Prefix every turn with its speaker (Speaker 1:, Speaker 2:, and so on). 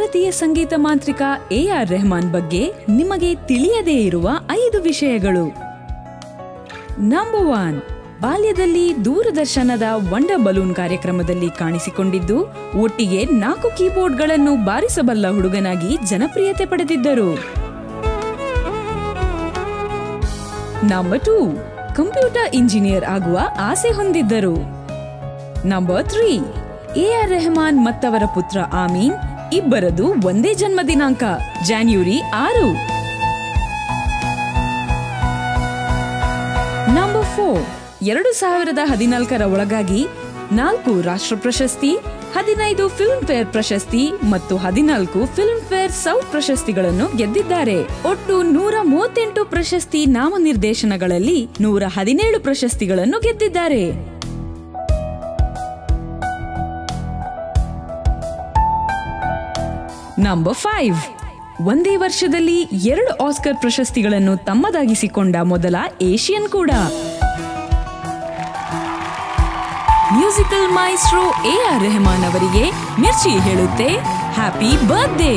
Speaker 1: ಭಾರತೀಯ ಸಂಗೀತ ಮಾಂತ್ರಿಕ A R Rahman ಬಗ್ಗೆ ನಿಮಗೆ ತಿಳಿಯದೇ ಇರುವ ಐದು ವಿಷಯಗಳು. ನಂಬರ್ ಒನ್ ಬಾಲ್ಯದಲ್ಲಿ ದೂರದರ್ಶನದ ವಂಡರ್ ಬಲೂನ್ ಕಾರ್ಯಕ್ರಮದಲ್ಲಿ ಕಾಣಿಸಿಕೊಂಡಿದ್ದು, ಒಟ್ಟಿಗೆ ನಾಲ್ಕು ಕೀಬೋರ್ಡ್ಗಳನ್ನು ಬಾರಿಸಬಲ್ಲ ಹುಡುಗನಾಗಿ ಜನಪ್ರಿಯತೆ ಪಡೆದಿದ್ದರು. ನಂಬರ್ ಟೂ ಕಂಪ್ಯೂಟರ್ ಇಂಜಿನಿಯರ್ ಆಗುವ ಆಸೆ ಹೊಂದಿದ್ದರು. Number three A R Rahman ಮತ್ತವರ ಪುತ್ರ ಆಮೀನ್ ಇಬ್ಬರದು ಒಂದೇ ಜನ್ಮ ದಿನಾಂಕ, ಜಾನ್ಯುರಿ ಆರು. ನಂಬರ್ ಫೋರ್ ಎರಡು ಸಾವಿರದ ಹದಿನಾಲ್ಕರ ಒಳಗಾಗಿ ನಾಲ್ಕು ರಾಷ್ಟ್ರ ಪ್ರಶಸ್ತಿ, ಹದಿನೈದು ಫಿಲ್ಮ್ ಫೇರ್ ಪ್ರಶಸ್ತಿ ಮತ್ತು ಹದಿನಾಲ್ಕು ಫಿಲ್ಮ್ ಫೇರ್ ಸೌತ್ ಪ್ರಶಸ್ತಿಗಳನ್ನು ಗೆದ್ದಿದ್ದಾರೆ. ಒಟ್ಟು ನೂರ ಮೂವತ್ತೆಂಟು ಪ್ರಶಸ್ತಿ ನಾಮನಿರ್ದೇಶನಗಳಲ್ಲಿ ನೂರ ಹದಿನೇಳು ಪ್ರಶಸ್ತಿಗಳನ್ನು ಗೆದ್ದಿದ್ದಾರೆ. ನಂಬರ್ ಫೈವ್ ಒಂದೇ ವರ್ಷದಲ್ಲಿ ಎರಡು ಆಸ್ಕರ್ ಪ್ರಶಸ್ತಿಗಳನ್ನು ತಮ್ಮದಾಗಿಸಿಕೊಂಡ ಮೊದಲ ಏಷಿಯನ್ ಕೂಡ. Musical maestro A R Rahman ಅವರಿಗೆ ಮಿರ್ಚಿ ಹೇಳುತ್ತೆ ಹ್ಯಾಪಿ ಬರ್ತ್ಡೇ